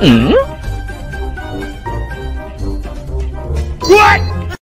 Hmm? What?